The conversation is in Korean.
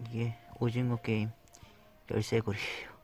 이게 오징어 게임 열쇠고리예요.